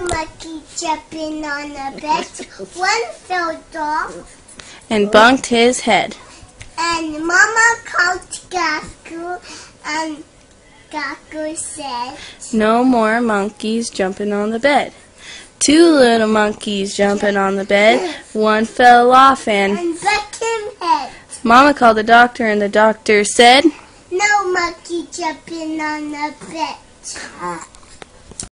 monkey jumping on the bed. One fell off, and bumped his head. and Mama called Gaku, and Gaku said, No more monkeys jumping on the bed. Two little monkeys jumping on the bed. One fell off and and his head. Mama called the doctor and the doctor said, No monkey jumping on the bed.